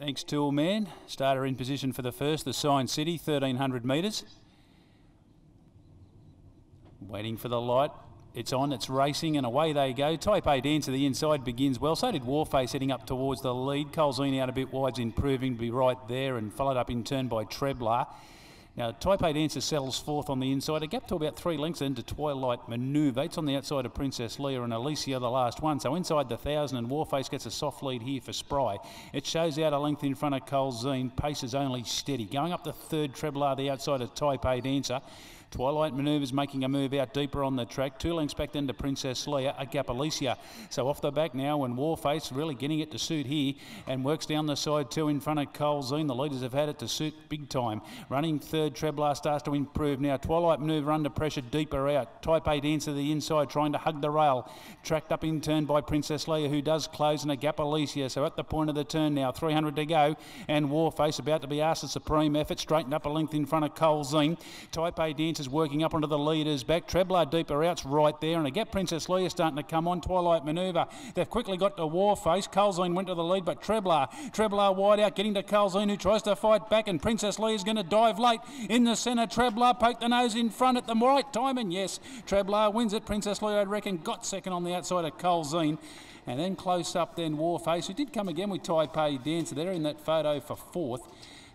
Thanks, Tool Man. Starter in position for the first, the Sign City, 1300 metres. Waiting for the light. It's on, it's racing, and away they go. Taipei Dance to the inside begins well. So did Warface heading up towards the lead. Colzini out a bit wide's improving to be right there and followed up in turn by Treblar. Now, Taipei Dancer settles fourth on the inside. A gap to about three lengths into Twilight Manoeuvre. It's on the outside of Princess Leia and Alicia, the last one. So inside the thousand, and Warface gets a soft lead here for Spry. It shows out a length in front of Colzine. Pace is only steady. Going up the third Treblar, the outside of Taipei Dancer. Twilight Manoeuvres making a move out deeper on the track. Two lengths back then to Princess Leia, a gap Alicia. So off the back now and Warface really getting it to suit here and works down the side too in front of Colzine. The leaders have had it to suit big time. Running third, Treblar starts to improve now. Twilight Manoeuvre under pressure deeper out. Taipei Dancer the inside trying to hug the rail. Tracked up in turn by Princess Leia who does close in a gap Alicia. So at the point of the turn now, 300 to go and Warface about to be asked a supreme effort. Straightened up a length in front of Colzine. Taipei Dancer is working up onto the leader's back. Treblar deeper out's right there, and a gap Princess Leia starting to come on. Twilight Manoeuvre. They've quickly got to Warface. Colzine went to the lead, but Treblar, Treblar wide out, getting to Colzine, who tries to fight back, and Princess Leia's going to dive late in the centre. Treblar poked the nose in front at the right time, and yes, Treblar wins it. Princess Leia, I reckon, got second on the outside of Colzine. And then close up, then Warface, who did come again with Taipei Dancer. They're in that photo for fourth.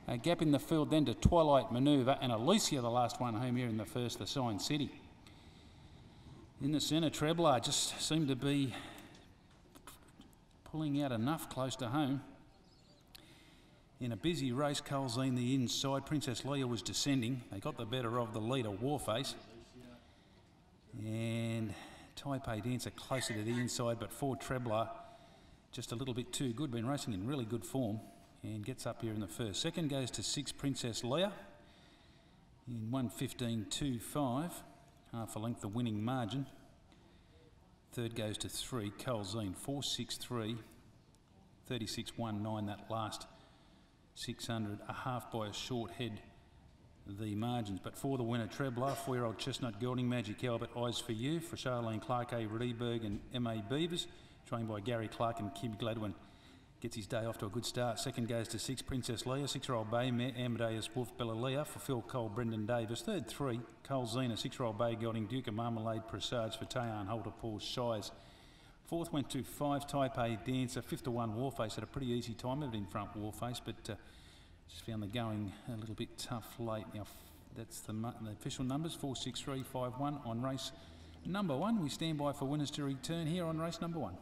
A gap in the field then to Twilight Manoeuvre and Alicia, the last one home here in the first, the Sign City. In the centre, Treblar just seemed to be pulling out enough close to home. In a busy race, Colzine the inside, Princess Leia was descending. They got the better of the leader, Warface. And Taipei Dancer closer to the inside, but for Treblar, just a little bit too good. Been racing in really good form and gets up here in the first. Second goes to six Princess Leia in 115.25, half a length the winning margin. Third goes to three Colzine 463, 36.19 that last 600, a half by a short head the margins. But for the winner, Treblar, four-year-old Chestnut Gelding, Magic Albert, Eyes for You, for Charlene Clark, A. Reberg and M.A. Beavers, trained by Gary Clark and Kim Gladwin gets his day off to a good start. Second goes to six, Princess Leia. Six-year-old Bay, Amadeus Wolf, Bella Leia for Phil Cole, Brendan Davis. Third, three, Cole Zena. Six-year-old Bay gelding Duke of Marmalade Presage for Tayan Holder, Paul Shires. Fourth went to five, Taipei Dancer. Fifth to one, Warface. Had a pretty easy time of it in front, Warface, but uh, just found the going a little bit tough late. Now, that's the, the official numbers, 46351 on race number one. We stand by for winners to return here on race number one.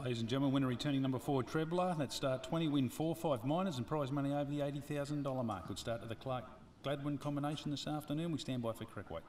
Ladies and gentlemen, winner returning number four, Treblar. That start 20, win four, five minors, and prize money over the $80,000 mark. Good start to the Clark Gladwin combination this afternoon. We stand by for weight.